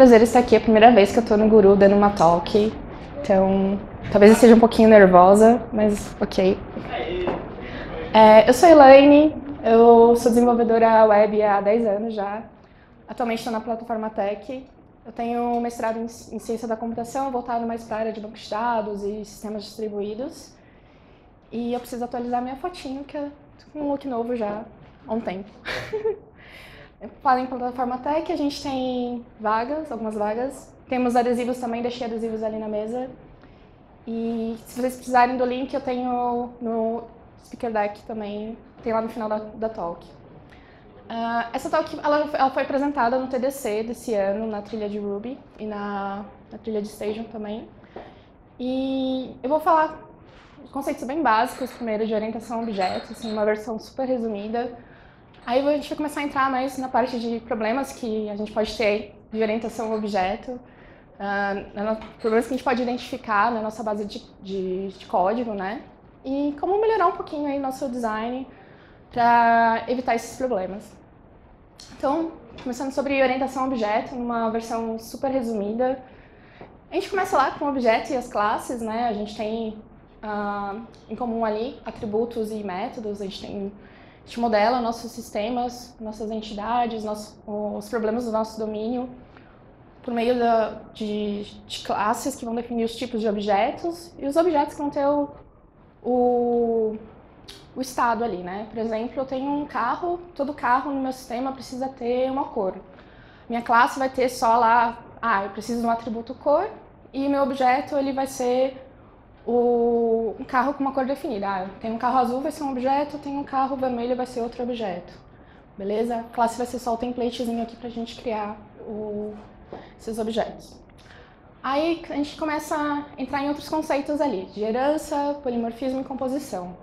prazer estar aqui. É a primeira vez que eu estou no Guru dando uma talk. Então, talvez eu esteja um pouquinho nervosa, mas ok. É, eu sou Elaine, eu sou desenvolvedora web há 10 anos já. Atualmente estou na plataforma Tech. Eu tenho mestrado em, ciência da computação, voltado mais para a área de banco de dados e sistemas distribuídos. E eu preciso atualizar minha fotinho, que é um look novo já há um tempo. Fala em plataforma Tech, a gente tem vagas, algumas vagas. Temos adesivos também, deixei adesivos ali na mesa. E se vocês precisarem do link, eu tenho no Speaker Deck também, tem lá no final da, da talk. Uh, essa talk ela, ela, foi apresentada no TDC desse ano, na trilha de Ruby e na, na trilha de Station também. E eu vou falar conceitos bem básicos primeiro de orientação a objetos, assim, uma versão super resumida Aí a gente vai começar a entrar mais na parte de problemas que a gente pode ter de orientação ao objeto, uh, problemas que a gente pode identificar na nossa base de, de, de código, né? E como melhorar um pouquinho aí nosso design para evitar esses problemas. Então, começando sobre orientação ao objeto, numa versão super resumida. A gente começa lá com o objeto e as classes, né? A gente tem uh, em comum ali atributos e métodos, a gente tem a gente modela nossos sistemas, nossas entidades, nossos, os problemas do nosso domínio por meio da, de, de, classes que vão definir os tipos de objetos e os objetos que vão ter o, o, o estado ali, né? Por exemplo, eu tenho um carro, todo carro no meu sistema precisa ter uma cor. Minha classe vai ter só lá, ah, eu preciso de um atributo cor e meu objeto ele vai ser o, um carro com uma cor definida. Ah, tem um carro azul, vai ser um objeto, tem um carro vermelho, vai ser outro objeto. Beleza? A classe vai ser só o templatezinho aqui para a gente criar o, esses objetos. Aí a gente começa a entrar em outros conceitos ali, de herança, polimorfismo e composição.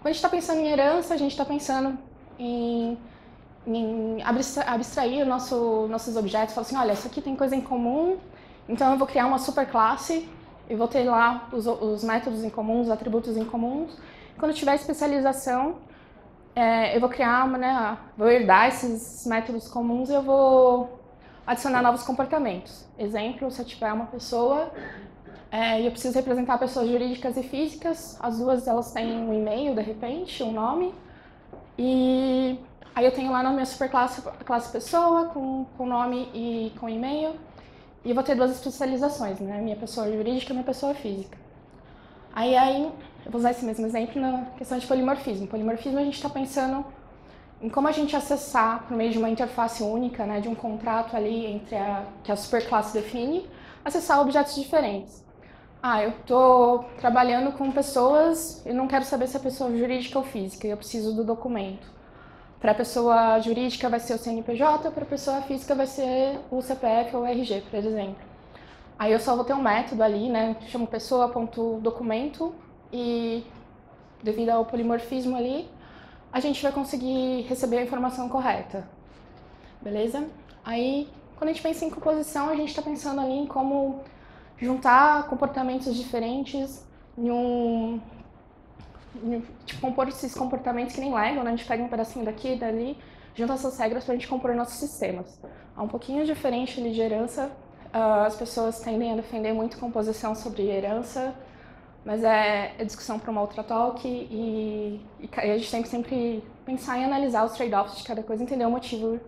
Quando a gente está pensando em herança, a gente está pensando em, em abstrair nosso, nossos objetos, falar assim, olha, isso aqui tem coisa em comum, então eu vou criar uma superclasse eu vou ter lá os, os métodos em comum, os atributos em comuns. Quando tiver especialização, é, eu vou criar uma, né, vou herdar esses métodos comuns e eu vou adicionar novos comportamentos. Exemplo, se eu tiver uma pessoa é, e eu preciso representar pessoas jurídicas e físicas, as duas elas têm um e-mail, de repente, um nome, e aí eu tenho lá na minha superclasse classe pessoa, com, com nome e com e-mail, e vou ter duas especializações, né? Minha pessoa jurídica e minha pessoa física. Aí, aí, eu vou usar esse mesmo exemplo na questão de polimorfismo. Polimorfismo a gente está pensando em como a gente acessar, por meio de uma interface única, né, de um contrato ali entre a que a superclasse define, acessar objetos diferentes. Ah, eu estou trabalhando com pessoas e não quero saber se é pessoa jurídica ou física, eu preciso do documento. Para a pessoa jurídica vai ser o CNPJ, para a pessoa física vai ser o CPF ou o RG, por exemplo. Aí eu só vou ter um método ali, né? Chamo pessoa, ponto documento e devido ao polimorfismo ali, a gente vai conseguir receber a informação correta. Beleza? Aí, quando a gente pensa em composição, a gente está pensando ali em como juntar comportamentos diferentes em um tipo, compor esses comportamentos que nem Lego, né? A gente pega um pedacinho daqui dali, junta essas regras para a gente compor nossos sistemas. É um pouquinho diferente de herança. Uh, as pessoas tendem a defender muito composição sobre herança, mas é, é discussão para uma outra talk e, e, a gente tem que sempre pensar em analisar os trade-offs de cada coisa, entender o motivo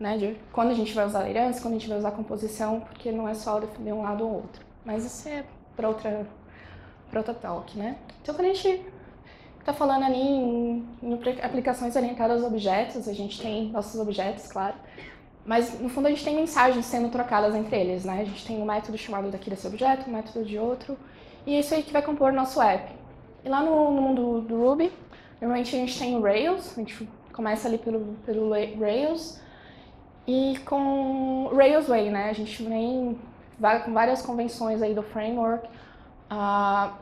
né, de quando a gente vai usar herança, quando a gente vai usar composição, porque não é só defender um lado ou outro. Mas isso é para outra, outra talk, né? Então, quando a gente está falando ali em, em, aplicações orientadas a objetos, a gente tem nossos objetos, claro, mas no fundo a gente tem mensagens sendo trocadas entre eles, né? A gente tem um método chamado daqui desse objeto, um método de outro, e é isso aí que vai compor nosso app. E lá no, no mundo do Ruby, normalmente a gente tem o Rails, a gente começa ali pelo, pelo Rails, e com Rails Way, né? A gente vem com várias convenções aí do framework, uh,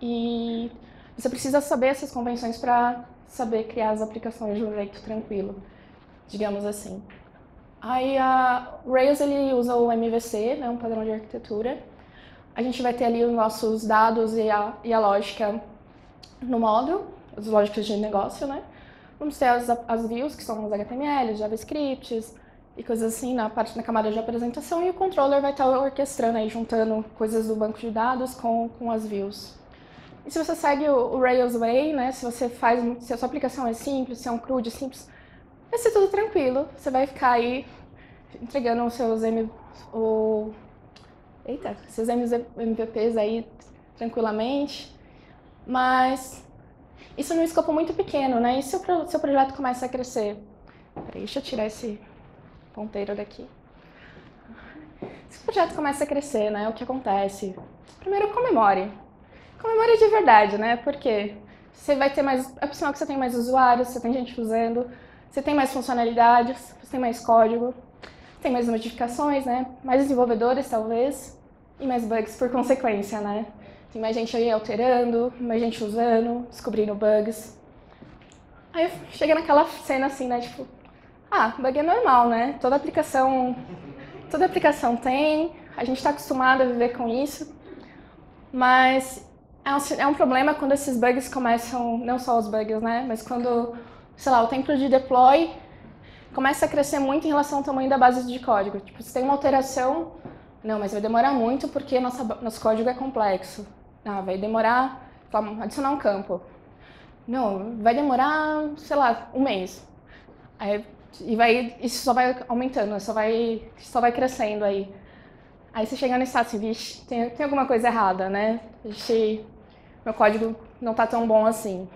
e você precisa saber essas convenções para saber criar as aplicações de um jeito tranquilo, digamos assim. Aí a Rails ele usa o MVC, né, um padrão de arquitetura. A gente vai ter ali os nossos dados e a, e a lógica no módulo, as lógicas de negócio, né? Vamos ter as, as views, que são os HTML, JavaScripts, e coisas assim na parte na camada de apresentação e o controller vai estar orquestrando aí, juntando coisas do banco de dados com, com as views. E se você segue o, o Rails Way, né, se você faz, se a sua aplicação é simples, se é um CRUD simples, vai ser tudo tranquilo. Você vai ficar aí entregando os seus M, o, eita, seus MVPs aí tranquilamente. Mas isso num escopo muito pequeno, né? E se o seu projeto começa a crescer? Peraí, deixa eu tirar esse ponteiro daqui. Se o projeto começa a crescer, né? O que acontece? Primeiro, comemore. Comemore de verdade, né? Porque você vai ter mais. É possível que você tem mais usuários, você tem gente usando, você tem mais funcionalidades, você tem mais código, tem mais modificações, né? Mais desenvolvedores, talvez, e mais bugs por consequência, né? Tem mais gente aí alterando, mais gente usando, descobrindo bugs. Aí chega naquela cena assim, né? Tipo, ah, bug é normal, né? Toda aplicação, toda aplicação tem, a gente está acostumado a viver com isso. Mas é um, é um problema quando esses bugs começam, não só os bugs, né? Mas quando, sei lá, o tempo de deploy começa a crescer muito em relação ao tamanho da base de código. Tipo, se tem uma alteração, não, mas vai demorar muito porque nossa, nosso código é complexo. Ah, vai demorar, adicionar um campo. Não, vai demorar, sei lá, um mês. Aí, e vai, isso só vai aumentando, só vai, só vai crescendo aí. Aí você chega no assim, vixe, tem, tem alguma coisa errada, né? Vixe, meu código não está tão bom assim.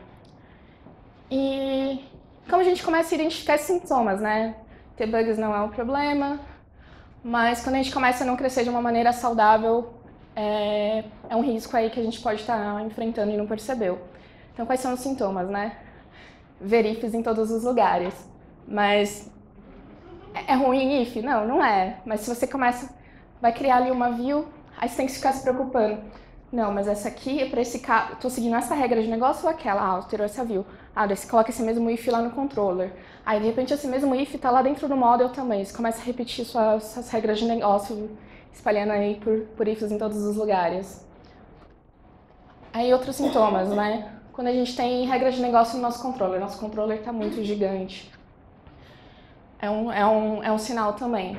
E como a gente começa a identificar sintomas, né? Ter bugs não é um problema, mas quando a gente começa a não crescer de uma maneira saudável, é, é um risco aí que a gente pode estar enfrentando e não percebeu. Então, quais são os sintomas, né? Verifes em todos os lugares. Mas é, é ruim if? Não, não é. Mas se você começa, vai criar ali uma view, aí você tem que ficar se preocupando. Não, mas essa aqui é para esse caso. Estou seguindo essa regra de negócio ou aquela? Ah, alterou essa view. Ah, daí você coloca esse mesmo if lá no controller. Aí, de repente, esse mesmo if está lá dentro do model também. Você começa a repetir suas, suas regras de negócio espalhando aí por, por ifs em todos os lugares. Aí outros sintomas, né? Quando a gente tem regras de negócio no nosso controller, nosso controller está muito gigante. É um, é, um, é um sinal também.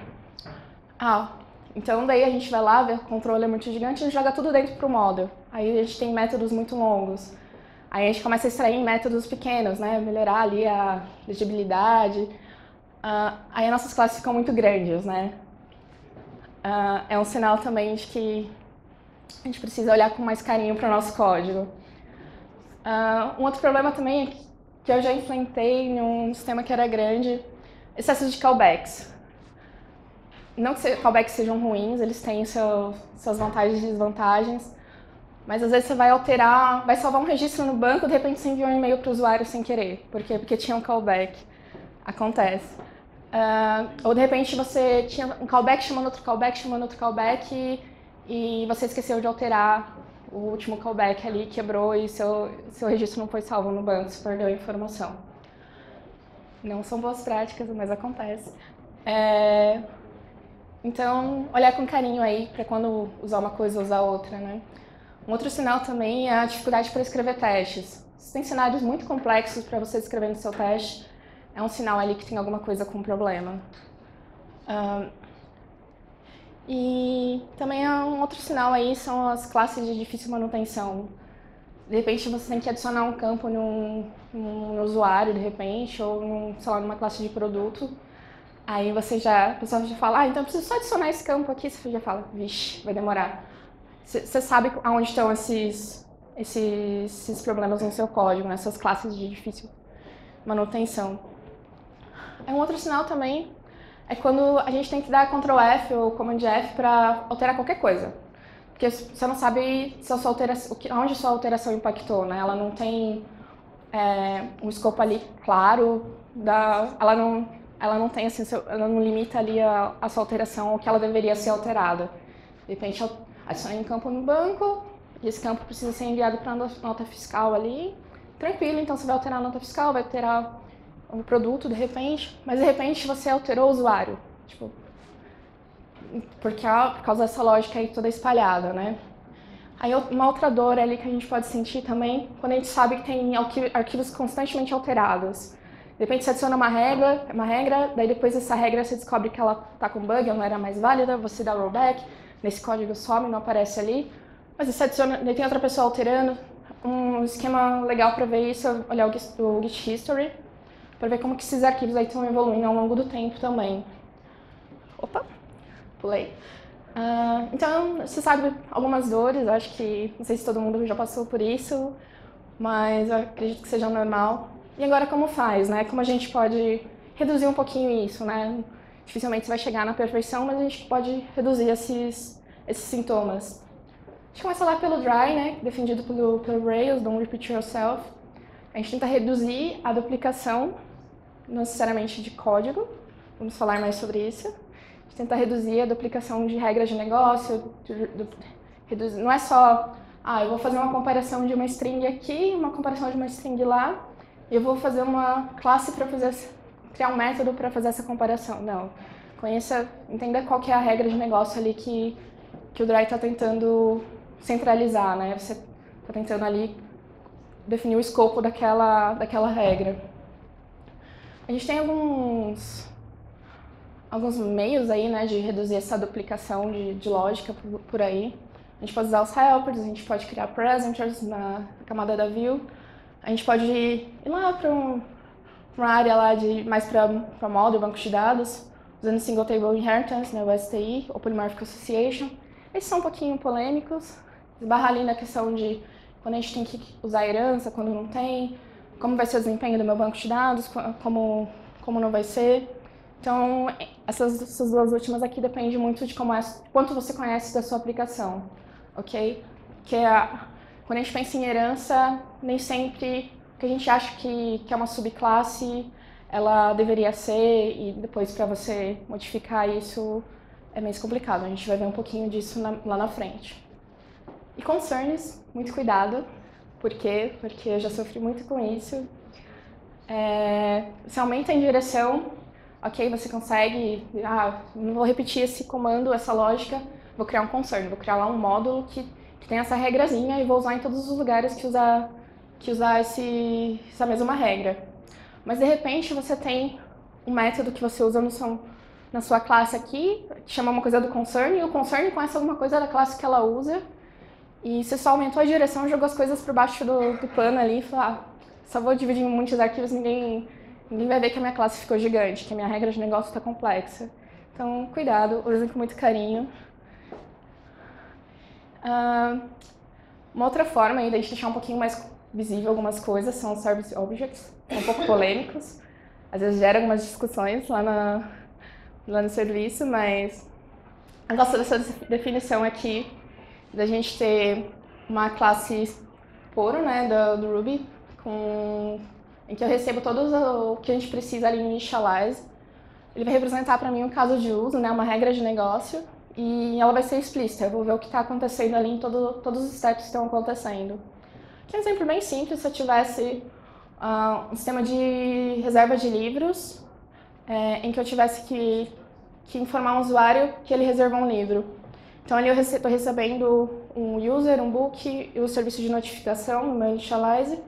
Ah, então daí a gente vai lá, vê o controller é muito gigante e joga tudo dentro para o model. Aí a gente tem métodos muito longos. Aí a gente começa a extrair métodos pequenos, né? Melhorar ali a legibilidade. Uh, aí as nossas classes ficam muito grandes, né? uh, é um sinal também de que a gente precisa olhar com mais carinho para o nosso código. Uh, um outro problema também é que eu já enfrentei num sistema que era grande, excesso de callbacks. Não que callbacks sejam ruins, eles têm seu, suas vantagens e desvantagens, mas às vezes você vai alterar, vai salvar um registro no banco, de repente você enviou um e-mail para o usuário sem querer. Por quê? Porque tinha um callback. Acontece. Uh, ou de repente você tinha um callback chamando outro callback, chamando outro callback e, e você esqueceu de alterar o último callback ali, quebrou e seu, seu registro não foi salvo no banco, você perdeu a informação. Não são boas práticas, mas acontece. É, então, olhar com carinho aí para quando usar uma coisa usar outra, né? Um outro sinal também é a dificuldade para escrever testes. Você tem cenários muito complexos para você escrever no seu teste, é um sinal ali que tem alguma coisa com problema. Um, e também é um outro sinal aí são as classes de difícil manutenção. De repente você tem que adicionar um campo num, num usuário, de repente, ou num, sei lá, numa classe de produto. Aí você já, pessoa já fala, ah, então eu preciso só adicionar esse campo aqui. Você já fala, vixe, vai demorar. Você sabe aonde estão esses, esses, esses problemas no seu código, nessas classes de difícil manutenção. É um outro sinal também é quando a gente tem que dar Ctrl F ou Command F para alterar qualquer coisa. Porque você não sabe se a sua alteração, onde a sua alteração impactou, né? Ela não tem é, um escopo ali claro, da, ela, não, ela não tem assim, ela não limita ali a, a sua alteração ao que ela deveria ser alterada. De repente, adicionei um campo no banco, e esse campo precisa ser enviado para a nota fiscal ali. Tranquilo, então você vai alterar a nota fiscal, vai alterar um produto de repente, mas de repente você alterou o usuário. Tipo, porque por causa dessa lógica aí toda espalhada, né? Aí uma outra dor ali que a gente pode sentir também, quando a gente sabe que tem arquivos constantemente alterados. De repente você adiciona uma regra, uma regra, daí depois essa regra você descobre que ela está com bug, ela não era mais válida, você dá rollback, nesse código some, não aparece ali. Mas você adiciona, daí tem outra pessoa alterando. Um esquema legal para ver isso é olhar o, Git History, para ver como que esses arquivos aí estão evoluindo ao longo do tempo também. Opa, pulei. Uh, então, você sabe algumas dores, acho que não sei se todo mundo já passou por isso, mas acredito que seja normal. E agora como faz, né? Como a gente pode reduzir um pouquinho isso, né? Dificilmente você vai chegar na perfeição, mas a gente pode reduzir esses, esses sintomas. A gente começa lá pelo dry, né? Defendido pelo, pelo Rails, don't repeat yourself. A gente tenta reduzir a duplicação, não necessariamente de código, vamos falar mais sobre isso tentar reduzir a duplicação de regras de negócio, reduzir, não é só, ah, eu vou fazer uma comparação de uma string aqui, uma comparação de uma string lá, eu vou fazer uma classe para fazer, criar um método para fazer essa comparação. Não, conheça, entenda qual que é a regra de negócio ali que, que o Dry está tentando centralizar, né? Você está tentando ali definir o escopo daquela, daquela regra. A gente tem alguns alguns meios aí, né, de reduzir essa duplicação de, de lógica por, por, aí. A gente pode usar os helpers, a gente pode criar presenters na camada da view. A gente pode ir lá para um, uma área lá de mais para model, banco de dados, usando Single Table Inheritance, né, o STI, ou Polymorphic Association. Esses são um pouquinho polêmicos, esbarrar ali na questão de quando a gente tem que usar herança, quando não tem, como vai ser o desempenho do meu banco de dados, como, como não vai ser. Então, essas, essas duas últimas aqui dependem muito de como é, quanto você conhece da sua aplicação, ok? Que é a, quando a gente pensa em herança, nem sempre o que a gente acha que, que é uma subclasse, ela deveria ser, e depois para você modificar isso é meio complicado. A gente vai ver um pouquinho disso na, lá na frente. E concerns, muito cuidado. Por quê? Porque eu já sofri muito com isso. É, você aumenta a direção ok, você consegue, ah, não vou repetir esse comando, essa lógica, vou criar um concern, vou criar lá um módulo que, que tem essa regrazinha e vou usar em todos os lugares que usar, que usar esse, essa mesma regra. Mas de repente você tem um método que você usa no seu, na sua classe aqui, que chama uma coisa do concern, e o concern conhece alguma coisa da classe que ela usa, e você só aumentou a direção, jogou as coisas por baixo do, do pano ali e falou, ah, só vou dividir em muitos arquivos, ninguém ninguém vai ver que a minha classe ficou gigante, que a minha regra de negócio está complexa. Então, cuidado, usem com muito carinho. Uma outra forma aí de deixar um pouquinho mais visível algumas coisas são os service objects, um pouco polêmicos. Às vezes gera algumas discussões lá, na, lá no serviço, mas eu gosto dessa definição aqui da gente ter uma classe puro, né, do, do Ruby, com em que eu recebo todo o que a gente precisa ali no initialize. Ele vai representar para mim um caso de uso, né, uma regra de negócio, e ela vai ser explícita. Eu vou ver o que está acontecendo ali em todo, todos os steps que estão acontecendo. É um exemplo bem simples, se eu tivesse uh, um sistema de reserva de livros, é, em que eu tivesse que, que informar um usuário que ele reservou um livro. Então ali eu estou recebendo um user, um book e o serviço de notificação no meu initialize,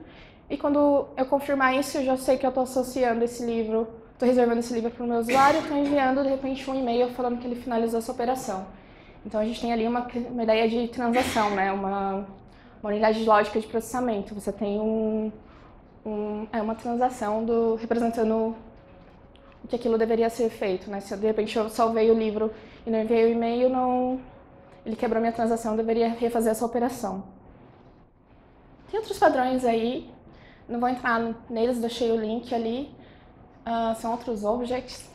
e quando eu confirmar isso, eu já sei que eu estou associando esse livro, estou reservando esse livro para o meu usuário, estou enviando de repente um e-mail falando que ele finalizou essa operação. Então a gente tem ali uma, uma ideia de transação, né? uma, uma unidade de lógica de processamento. Você tem um, um, é uma transação do, representando o que aquilo deveria ser feito. Né? Se de repente eu salvei o livro e não enviei o e-mail, não, ele quebrou minha transação, eu deveria refazer essa operação. Tem outros padrões aí não vou entrar neles, deixei o link ali. Uh, são outros objects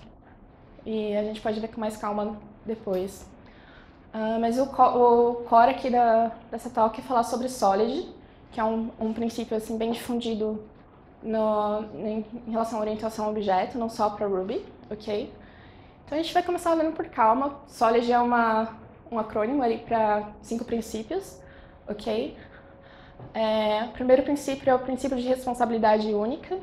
e a gente pode ver com mais calma depois. Uh, mas o, o, core aqui da, dessa talk é falar sobre Solid, que é um, um princípio assim bem difundido no, em, em relação à orientação a objeto, não só para Ruby, ok? Então a gente vai começar vendo por calma. Solid é uma, um acrônimo ali para cinco princípios, ok? É, o primeiro princípio é o princípio de responsabilidade única.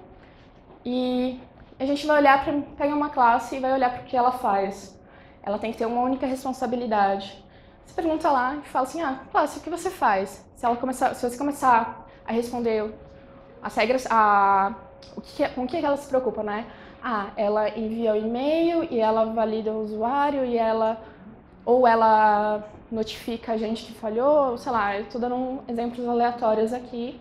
E a gente vai olhar para pegar uma classe e vai olhar para o que ela faz. Ela tem que ter uma única responsabilidade. Você pergunta lá e fala assim: "Ah, classe, o que você faz?" Se ela começar, se você começar a responder as regras, a o que, com o que ela se preocupa, né? Ah, ela envia o e-mail e ela valida o usuário e ela ou ela notifica a gente que falhou, sei lá, estou dando exemplos aleatórios aqui,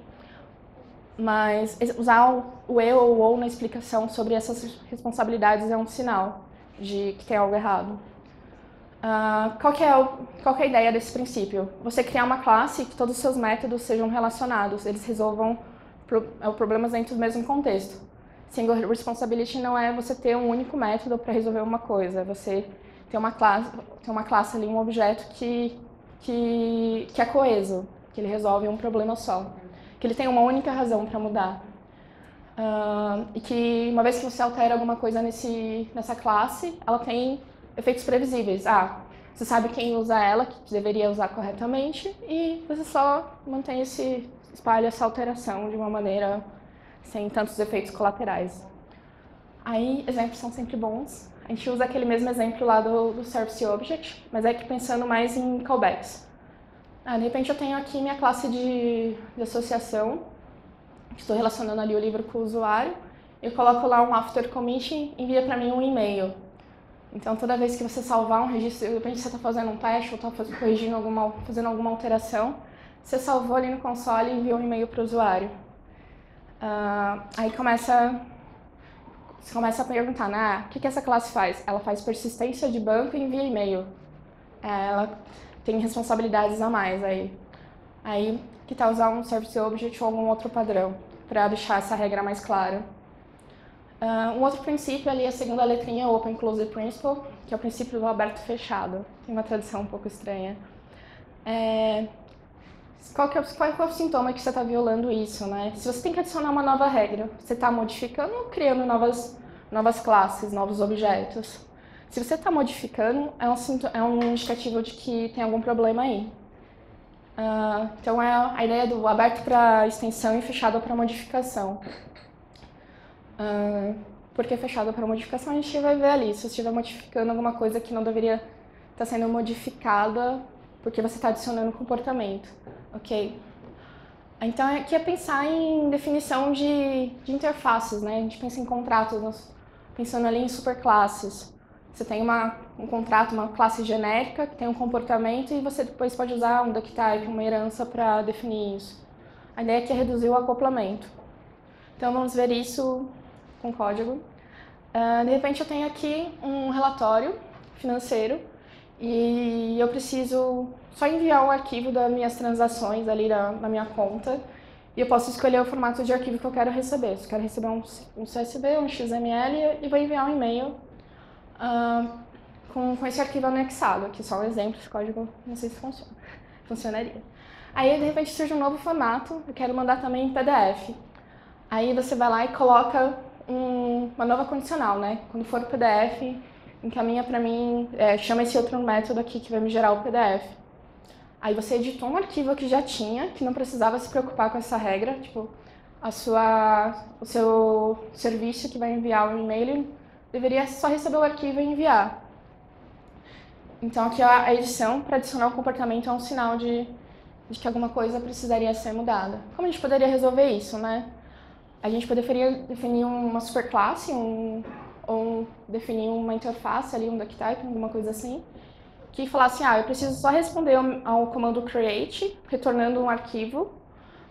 mas usar o eu ou o ou na explicação sobre essas responsabilidades é um sinal de que tem algo errado. Uh, qual, é o, qual é a ideia desse princípio? Você criar uma classe que todos os seus métodos sejam relacionados, eles resolvam pro, é, problemas dentro do mesmo contexto. Single responsibility não é você ter um único método para resolver uma coisa, é você ter uma classe, ter uma classe ali, um objeto que, que, que é coeso, que ele resolve um problema só, que ele tem uma única razão para mudar. Uh, e que uma vez que você altera alguma coisa nesse, nessa classe, ela tem efeitos previsíveis. Ah, você sabe quem usa ela, que deveria usar corretamente, e você só mantém esse, espalha essa alteração de uma maneira sem tantos efeitos colaterais. Aí, exemplos são sempre bons. A gente usa aquele mesmo exemplo lá do, do Service Object, mas é que pensando mais em callbacks. Ah, de repente eu tenho aqui minha classe de, de associação, estou relacionando ali o livro com o usuário, eu coloco lá um after commit e envia para mim um e-mail então, toda vez que você salvar um registro, de repente você está fazendo um teste ou está corrigindo alguma, fazendo alguma alteração, você salvou ali no console e enviou um e-mail para o usuário. Uh, aí começa, você começa a perguntar, né, o que, que essa classe faz? Ela faz persistência de banco e envia e-mail. É, ela tem responsabilidades a mais aí. Aí, que tal usar um Service Object ou algum outro padrão para deixar essa regra mais clara? Uh, um outro princípio ali, a segunda letrinha, Open Close Principle, que é o princípio do aberto fechado. Tem uma tradução um pouco estranha. É, qual, é, qual é o sintoma que você está violando isso, né? Se você tem que adicionar uma nova regra, você está modificando ou criando novas, novas classes, novos objetos? Se você está modificando, é um, é um indicativo de que tem algum problema aí. Uh, então é a ideia do aberto para extensão e fechado para modificação. Uh, porque é fechado para modificação, a gente vai ver ali se você estiver modificando alguma coisa que não deveria estar tá sendo modificada porque você está adicionando comportamento, ok? Então aqui é pensar em definição de, de interfaces, né? A gente pensa em contratos, pensando ali em superclasses. Você tem uma, um contrato, uma classe genérica que tem um comportamento e você depois pode usar um duck type, uma herança para definir isso. A ideia aqui é reduzir o acoplamento. Então vamos ver isso com código. Uh, de repente eu tenho aqui um relatório financeiro e eu preciso só enviar o arquivo das minhas transações ali na, na, minha conta e eu posso escolher o formato de arquivo que eu quero receber. Se eu quero receber um, um CSV, um XML e vou enviar um e-mail uh, com, com esse arquivo anexado. Aqui só um exemplo, esse código não sei se funciona, funcionaria. Aí de repente surge um novo formato, eu quero mandar também em PDF. Aí você vai lá e coloca um, uma nova condicional, né? Quando for o PDF, encaminha para mim, é, chama esse outro método aqui que vai me gerar o PDF. Aí você editou um arquivo que já tinha, que não precisava se preocupar com essa regra, tipo, a sua, o seu serviço que vai enviar o um e-mail deveria só receber o arquivo e enviar. Então aqui a edição para adicionar o comportamento é um sinal de, de que alguma coisa precisaria ser mudada. Como a gente poderia resolver isso, né? a gente poderia definir uma superclasse, um, ou definir uma interface ali, um ducktype, alguma coisa assim, que falasse, ah, eu preciso só responder ao, comando create, retornando um arquivo,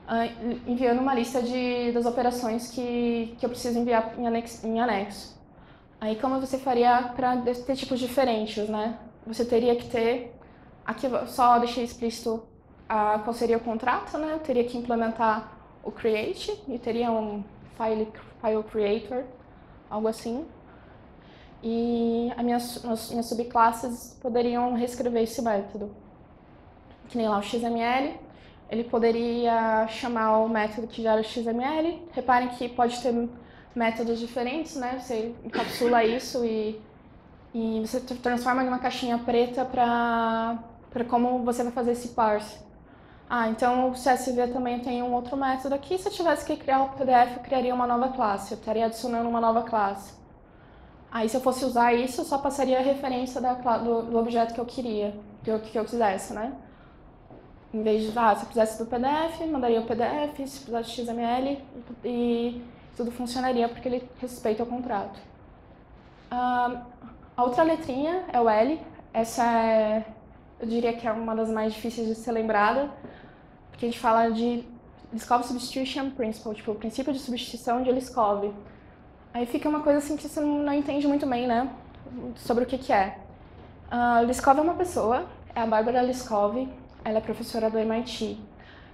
uh, enviando uma lista de, das operações que, que eu preciso enviar em anexo, em anexo. Aí como você faria para ter tipos diferentes, né? Você teria que ter, aqui só deixei explícito uh, qual seria o contrato, né? Eu teria que implementar o create e teria um file, file creator, algo assim. E as minhas, minhas subclasses poderiam reescrever esse método. Que nem lá o XML, ele poderia chamar o método que gera o XML. Reparem que pode ter métodos diferentes, né? Você encapsula isso e, e você transforma em uma caixinha preta para como você vai fazer esse parse. Ah, então o CSV também tem um outro método aqui. Se eu tivesse que criar o PDF, eu criaria uma nova classe. Eu estaria adicionando uma nova classe. Aí, se eu fosse usar isso, eu só passaria a referência da, do, do, objeto que eu queria, que eu, que eu quisesse, né? Em vez de, ah, se eu quisesse do PDF, mandaria o PDF, se precisasse XML, e tudo funcionaria porque ele respeita o contrato. Uh, a outra letrinha é o L. Essa é, eu diria que é uma das mais difíceis de ser lembrada, porque a gente fala de Liskov Substitution Principle, tipo, o princípio de substituição de Liskov. Aí fica uma coisa assim que você não, entende muito bem, né, sobre o que que é. Uh, Liskov é uma pessoa, é a Bárbara Liskov, ela é professora do MIT.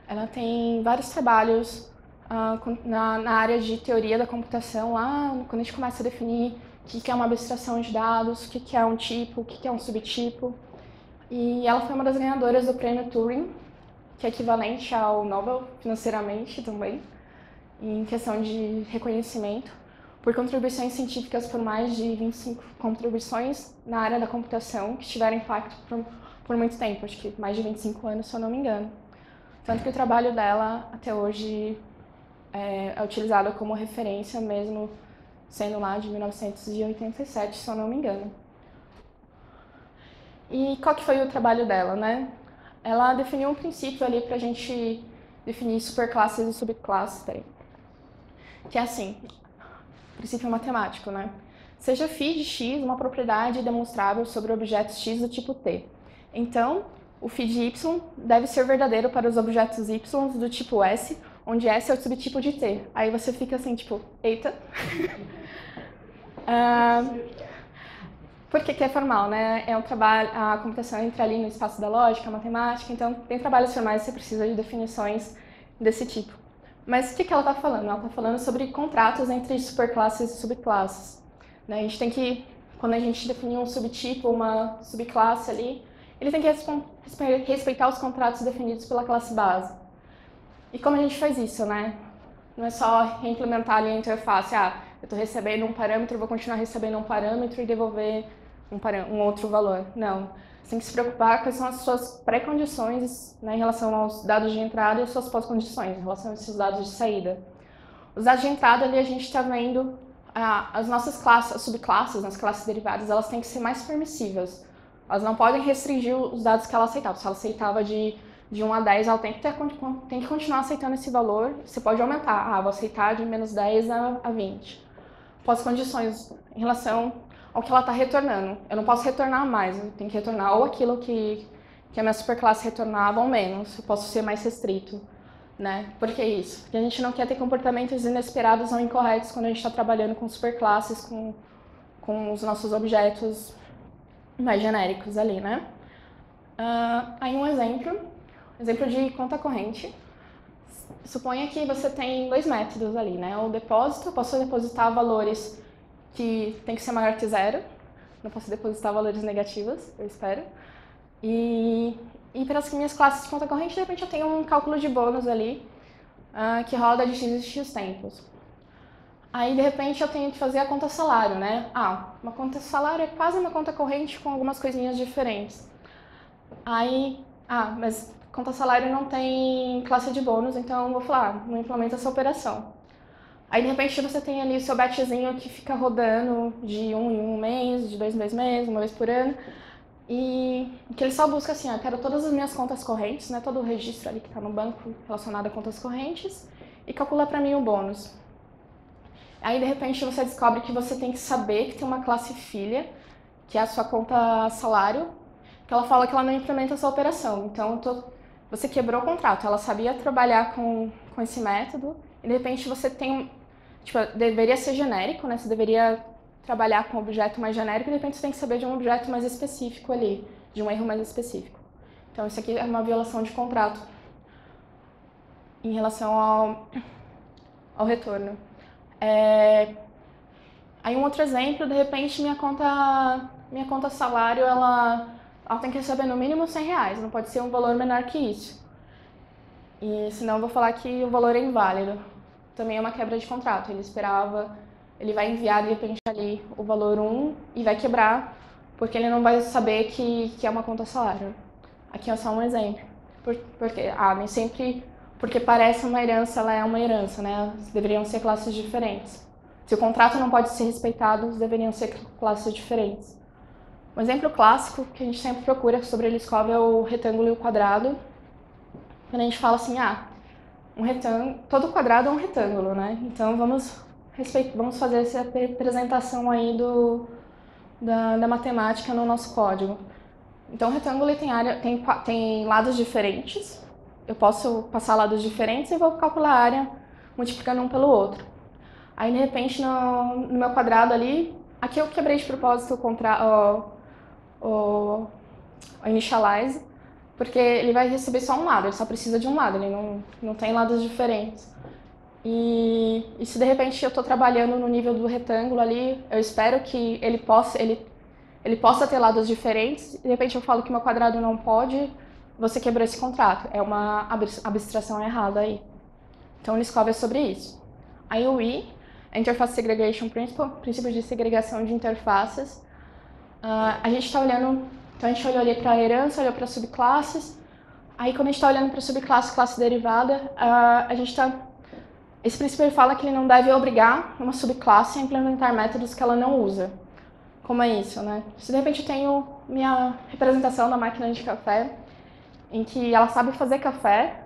Ela tem vários trabalhos uh, na, na, área de teoria da computação, lá quando a gente começa a definir o que, que é uma abstração de dados, o que, que é um tipo, o que, que é um subtipo. E ela foi uma das ganhadoras do prêmio Turing, que é equivalente ao Nobel financeiramente também, em questão de reconhecimento, por contribuições científicas por mais de 25 contribuições na área da computação que tiveram impacto por, por muito tempo, acho que mais de 25 anos, se eu não me engano. Tanto que o trabalho dela até hoje é, é utilizado como referência mesmo sendo lá de 1987, se eu não me engano. E qual que foi o trabalho dela, né? Ela definiu um princípio ali para a gente definir superclasses e subclasses. Que é assim, princípio matemático, né? Seja φ de x uma propriedade demonstrável sobre objetos x do tipo t. Então, o φ de y deve ser verdadeiro para os objetos y do tipo S, onde S é o subtipo de T. Aí você fica assim, tipo, eita. uh, por que, que, é formal, né? É um trabalho, a computação entra ali no espaço da lógica, matemática, então tem trabalhos formais que você precisa de definições desse tipo. Mas o que, que ela está falando? Ela está falando sobre contratos entre superclasses e subclasses. Né? A gente tem que, quando a gente definir um subtipo, uma subclasse ali, ele tem que respeitar os contratos definidos pela classe base. E como a gente faz isso, né? Não é só reimplementar ali a interface, ah, eu estou recebendo um parâmetro, vou continuar recebendo um parâmetro e devolver um, um outro valor. Não. Você tem que se preocupar quais são as suas pré-condições né, em relação aos dados de entrada e as suas pós-condições em relação a esses dados de saída. Os dados de entrada ali a gente está vendo ah, as nossas classes, as subclasses, as classes derivadas, elas têm que ser mais permissivas. Elas não podem restringir os dados que ela aceitava. Se ela aceitava de, de 1 a 10, ela tem que, ter, tem que continuar aceitando esse valor. Você pode aumentar. Ah, vou aceitar de menos 10 a, a 20. Pós-condições em relação ao que ela está retornando. Eu não posso retornar mais, eu tenho que retornar ou aquilo que, que a minha superclasse retornava ou menos. Eu posso ser mais restrito. Né? Por que isso? Porque a gente não quer ter comportamentos inesperados ou incorretos quando a gente está trabalhando com superclasses, com, com os nossos objetos mais genéricos ali, né? Uh, aí um exemplo, exemplo de conta corrente. Suponha que você tem dois métodos ali, né? O depósito, eu posso depositar valores que tem que ser maior que zero, não posso depositar valores negativos, eu espero. E, e para as minhas classes de conta corrente, de repente eu tenho um cálculo de bônus ali, uh, que roda de x e x tempos. Aí, de repente, eu tenho que fazer a conta salário, né? Ah, uma conta salário é quase uma conta corrente com algumas coisinhas diferentes. Aí, ah, mas conta salário não tem classe de bônus, então eu vou falar, ah, não implementa essa operação. Aí, de repente, você tem ali o seu batchzinho que fica rodando de um em um mês, de dois em dois meses, uma vez por ano. E que ele só busca assim, ah, quero todas as minhas contas correntes, né, todo o registro ali que está no banco relacionado a contas correntes, e calcula para mim o bônus. Aí, de repente, você descobre que você tem que saber que tem uma classe filha, que é a sua conta salário, que ela fala que ela não implementa essa operação. Então, tô... você quebrou o contrato. Ela sabia trabalhar com, com esse método, e de repente você tem. Tipo, deveria ser genérico, né? Você deveria trabalhar com um objeto mais genérico, e de repente você tem que saber de um objeto mais específico ali, de um erro mais específico. Então, isso aqui é uma violação de contrato em relação ao, ao retorno. É... Aí um outro exemplo, de repente minha conta, minha conta salário, ela, ela tem que receber no mínimo 100 reais, não pode ser um valor menor que isso. E senão eu vou falar que o valor é inválido. Também é uma quebra de contrato. Ele esperava, ele vai enviar de repente ali o valor 1 e vai quebrar, porque ele não vai saber que, que é uma conta salário. Aqui é só um exemplo. Por, porque, ah, nem sempre porque parece uma herança, ela é uma herança, né? Deveriam ser classes diferentes. Se o contrato não pode ser respeitado, deveriam ser classes diferentes. Um exemplo clássico que a gente sempre procura sobre Liskov é o retângulo e o quadrado. Quando a gente fala assim, ah, um retângulo, todo quadrado é um retângulo, né? Então vamos vamos fazer essa representação aí do, da, da matemática no nosso código. Então, o retângulo tem, área, tem, tem lados diferentes. Eu posso passar lados diferentes e vou calcular a área multiplicando um pelo outro. Aí, de repente, no, no meu quadrado ali, aqui eu quebrei de propósito o, contra, o, o initialize, porque ele vai receber só um lado, ele só precisa de um lado, ele não, não tem lados diferentes. E, e se de repente eu estou trabalhando no nível do retângulo ali, eu espero que ele possa, ele, ele possa ter lados diferentes, de repente eu falo que meu quadrado não pode, você quebrou esse contrato. É uma abstração errada aí. Então o Liskov é sobre isso. Aí o I, a Interface Segregation Principle, princípio de segregação de interfaces. Uh, a gente está olhando então a gente olhou ali para a herança, olhou para subclasses. Aí quando a gente está olhando para subclasse, classe derivada, a gente está... Esse princípio fala que ele não deve obrigar uma subclasse a implementar métodos que ela não usa. Como é isso, né? Se de repente eu tenho minha representação da máquina de café, em que ela sabe fazer café,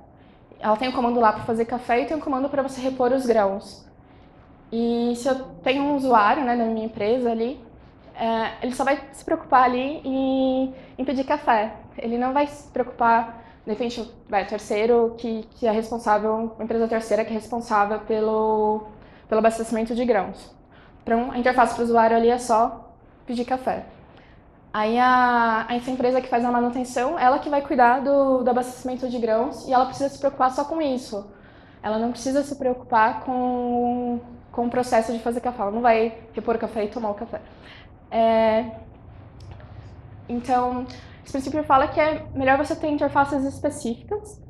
ela tem um comando lá para fazer café e tem um comando para você repor os grãos. E se eu tenho um usuário né, na minha empresa ali, é, ele só vai se preocupar ali em, pedir café. Ele não vai se preocupar, de repente, vai, terceiro que, que é responsável, uma empresa terceira que é responsável pelo, pelo abastecimento de grãos. Então, a interface para o usuário ali é só pedir café. Aí a, essa empresa que faz a manutenção, ela que vai cuidar do, do abastecimento de grãos e ela precisa se preocupar só com isso. Ela não precisa se preocupar com, com o processo de fazer café. Ela não vai repor o café e tomar o café. É... Então, esse princípio fala que é melhor você ter interfaces específicas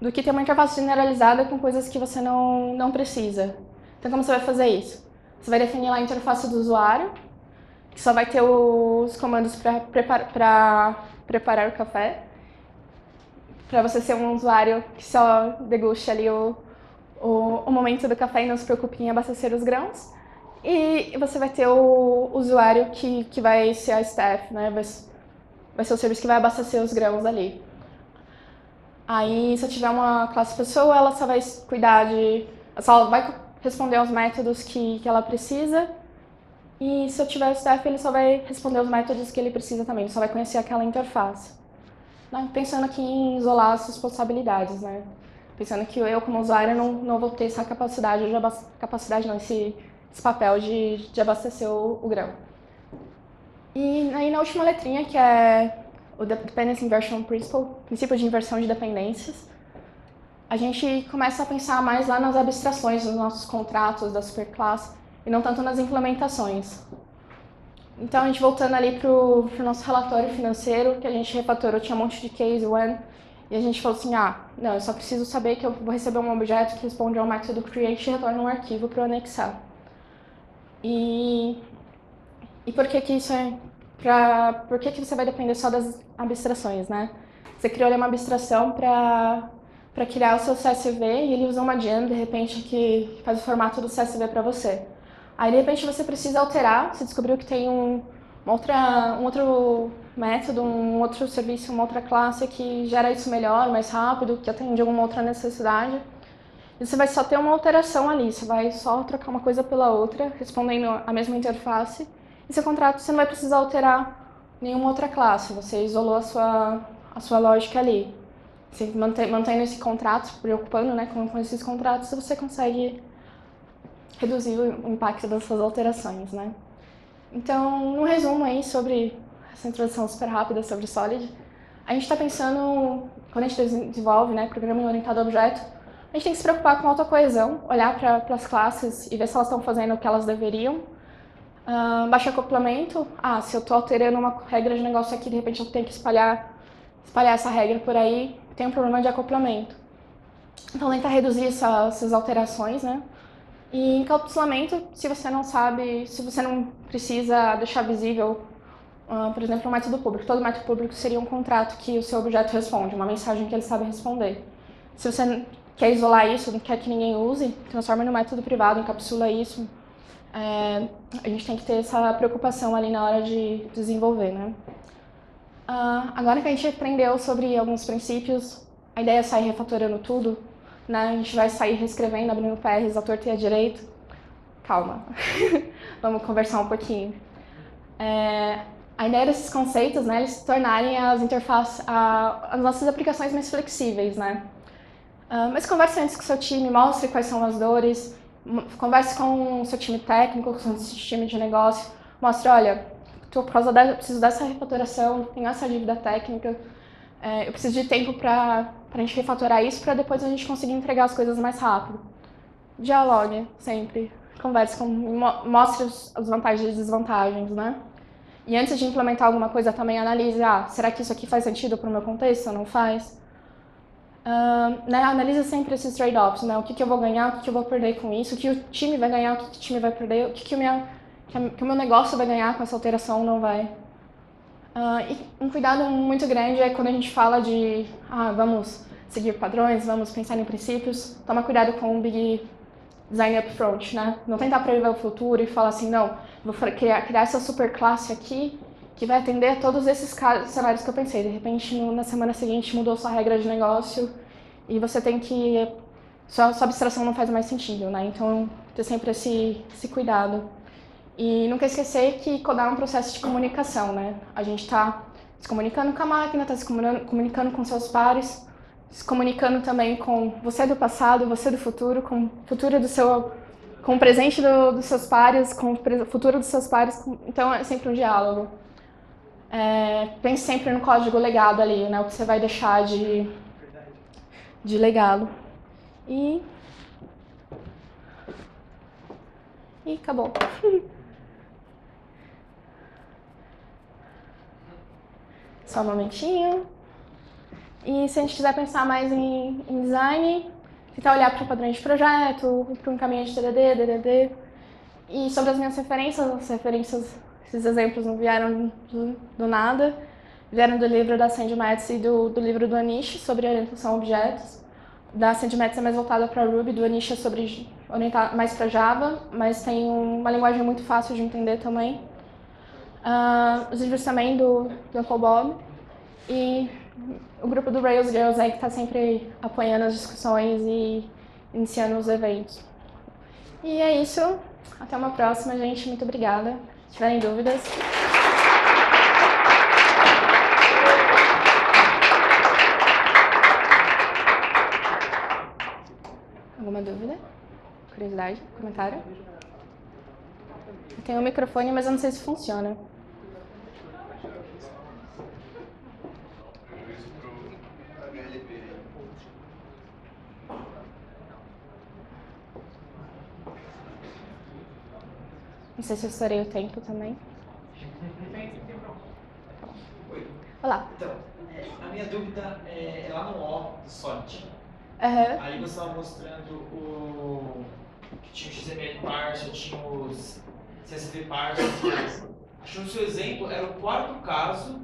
do que ter uma interface generalizada com coisas que você não, não precisa. Então, como você vai fazer isso? Você vai definir lá a interface do usuário, que só vai ter os comandos para prepar preparar o café, para você ser um usuário que só deguste ali o, o, o momento do café e não se preocupe em abastecer os grãos. E você vai ter o usuário que, que vai ser a staff, né? Vai, vai ser o serviço que vai abastecer os grãos ali. Aí, se eu tiver uma classe pessoa, ela só vai cuidar de... Só vai responder aos métodos que, que ela precisa. E se eu tiver o staff, ele só vai responder aos métodos que ele precisa também. Ele só vai conhecer aquela interface. Né? Pensando aqui em isolar as responsabilidades, né? Pensando que eu, como usuário, não, não vou ter essa capacidade, de capacidade não, esse esse papel de, de abastecer o, o grão. E aí na última letrinha, que é o Dependency Inversion Principle, princípio de inversão de dependências, a gente começa a pensar mais lá nas abstrações dos nossos contratos da superclasse e não tanto nas implementações. Então, a gente voltando ali para o nosso relatório financeiro, que a gente refatorou, tinha um monte de case one, e a gente falou assim, ah, não, eu só preciso saber que eu vou receber um objeto que responde ao método create e retorna um arquivo para o anexar. E, e por que que isso é... Pra, por que que você vai depender só das abstrações, né? Você criou uma abstração para para criar o seu CSV e ele usa uma gem, de repente, que faz o formato do CSV para você. Aí, de repente, você precisa alterar, você descobriu que tem um, outra, um outro método, um outro serviço, uma outra classe que gera isso melhor, mais rápido, que atende alguma outra necessidade. E você vai só ter uma alteração ali, você vai só trocar uma coisa pela outra, respondendo a mesma interface. E seu contrato você não vai precisar alterar nenhuma outra classe, você isolou a sua, a sua lógica ali. Você mantendo esse contrato, se preocupando né, com, com esses contratos, você consegue reduzir o impacto dessas alterações. Né? Então, no resumo aí sobre essa introdução super rápida sobre Solid, a gente está pensando, quando a gente desenvolve né, programa orientado a objeto, a gente tem que se preocupar com autocoesão, olhar para as classes e ver se elas estão fazendo o que elas deveriam. Uh, baixo acoplamento, ah, se eu estou alterando uma regra de negócio aqui, de repente eu tenho que espalhar, espalhar essa regra por aí, tem um problema de acoplamento. Então tentar reduzir essa, essas alterações, né? E encapsulamento, se você não sabe, se você não precisa deixar visível, uh, por exemplo, o método público. Todo método público seria um contrato que o seu objeto responde, uma mensagem que ele sabe responder. Se você quer isolar isso, não quer que ninguém use, transforma no método privado, encapsula isso. É, a gente tem que ter essa preocupação ali na hora de desenvolver, né? Uh, agora que a gente aprendeu sobre alguns princípios, a ideia é sair refatorando tudo, né? A gente vai sair reescrevendo, abrindo PRs à torta e à direita. calma, vamos conversar um pouquinho. É, a ideia desses conceitos, né, eles tornarem as interfaces, as nossas aplicações mais flexíveis, né. Uh, mas converse antes com seu time, mostre quais são as dores, converse com o seu time técnico, com o seu time de negócio, mostre, olha, tô, por causa da, eu preciso dessa refatoração, tenho essa dívida técnica, é, eu preciso de tempo para a gente refatorar isso para depois a gente conseguir entregar as coisas mais rápido. Dialogue sempre, converse com, mostre as vantagens e desvantagens, né? E antes de implementar alguma coisa, também analise, ah, será que isso aqui faz sentido para o meu contexto ou não faz? Uh, né, analise sempre esses trade-offs, né? O que, que eu vou ganhar, o que, que eu vou perder com isso, o que o time vai ganhar, o que, que o time vai perder, o que, que, o, que, o meu negócio vai ganhar com essa alteração não vai. Uh, e um cuidado muito grande é quando a gente fala de, ah, vamos seguir padrões, vamos pensar em princípios, toma cuidado com o big design upfront, né? Não tentar prever o futuro e falar assim, não, vou criar, criar essa super classe aqui que vai atender todos esses cenários que eu pensei. De repente, na semana seguinte, mudou sua regra de negócio e você tem que... Sua, sua abstração não faz mais sentido, né? Então, ter sempre esse, esse cuidado. E nunca esquecer que codar é um processo de comunicação, né? A gente está se comunicando com a máquina, está se comunicando com seus pares, se comunicando também com você do passado, você do futuro, com o futuro do seu, com o presente do, dos seus pares, com o futuro dos seus pares. Com, então é sempre um diálogo. É, pense sempre no código legado ali, né? O que você vai deixar de, de legado. E e acabou. Só um momentinho. E se a gente quiser pensar mais em, em design, tentar olhar para o padrão de projeto, para um caminho de TDD, DDD. E sobre as minhas referências, as referências, esses exemplos não vieram do, do nada, vieram do livro da Sandy Metz e do, do livro do Anish sobre orientação a objetos. Da Sandy Metz é mais voltada para Ruby, do Anish é sobre orientar mais para Java, mas tem uma linguagem muito fácil de entender também. Uh, os livros também do, do Uncle Bob. E o grupo do Rails Girls aí que está sempre apoiando as discussões e iniciando os eventos. E é isso. Até uma próxima, gente. Muito obrigada. Tiverem dúvidas. Alguma dúvida? Curiosidade? Comentário? Eu tenho um microfone, mas eu não sei se funciona. Não sei se eu estourei o tempo também. Olá. Então, a minha dúvida é, é lá no O do Solid. Uhum. Aí você estava mostrando o que tinha o XML parser, tinha os CSV parser. Acho que no seu exemplo era o quarto caso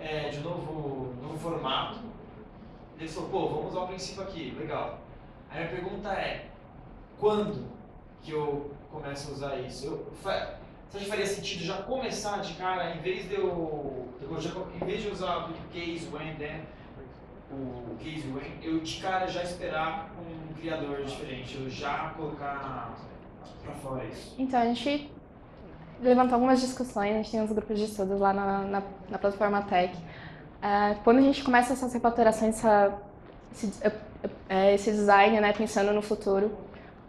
é, de novo, novo formato. Ele falou, pô, vamos usar o princípio aqui, legal. Aí a pergunta é, quando que eu começo a usar isso? Eu, você acha que faria sentido já começar de cara, em vez de eu, eu já, em vez de usar o case when, then, o case when, eu de cara já esperar um criador diferente, eu já colocar para fora isso? Então, a gente levantou algumas discussões, a gente tem uns grupos de estudos lá na, na, na plataforma Tech. Uh, quando a gente começa essas refatorações, essa, esse, é, esse design, né, pensando no futuro,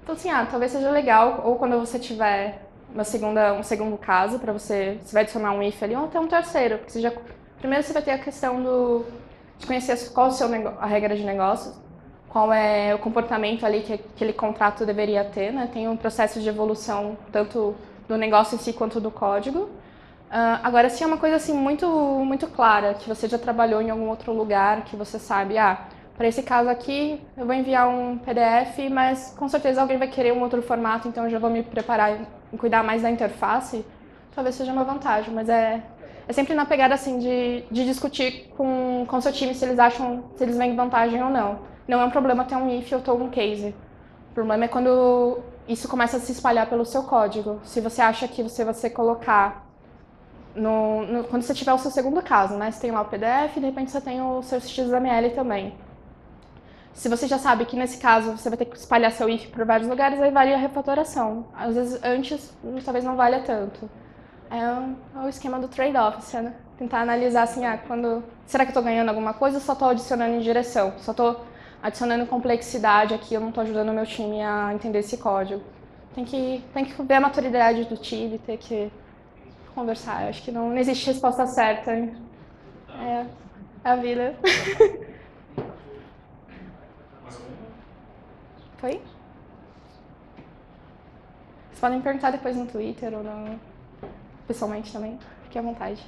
então, assim, ah, talvez seja legal, ou quando você tiver uma segunda, um segundo caso, para você, você vai adicionar um if ali, ou até um terceiro, porque você já, primeiro você vai ter a questão do, de conhecer qual é seu a regra de negócios, qual é o comportamento ali que aquele contrato deveria ter, né? Tem um processo de evolução tanto do negócio em si quanto do código. Uh, agora, se é uma coisa assim muito muito clara, que você já trabalhou em algum outro lugar, que você sabe, ah, para esse caso aqui, eu vou enviar um PDF, mas com certeza alguém vai querer um outro formato, então eu já vou me preparar e cuidar mais da interface. Talvez seja uma vantagem, mas é, é sempre na pegada assim de, de discutir com com seu time se eles acham, se eles veem vantagem ou não. Não é um problema ter um if ou um case. O problema é quando isso começa a se espalhar pelo seu código. Se você acha que você vai colocar no, no, quando você tiver o seu segundo caso, né? Você tem lá o PDF, de repente você tem o seu XML também. Se você já sabe que nesse caso você vai ter que espalhar seu if por vários lugares, aí vale a refatoração. Às vezes antes talvez não valha tanto. É, o esquema do trade-off, né? Tentar analisar assim, ah, quando será que eu estou ganhando alguma coisa ou só estou adicionando em direção? Só estou adicionando complexidade aqui, eu não estou ajudando o meu time a entender esse código. Tem que, tem que ver a maturidade do time, ter que conversar. Eu acho que não, não existe resposta certa. É, é a vida. Foi? Vocês podem me perguntar depois no Twitter ou no... pessoalmente também. Fique à vontade.